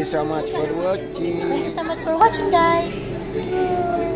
you so much for watching. Thank you so much for watching guys.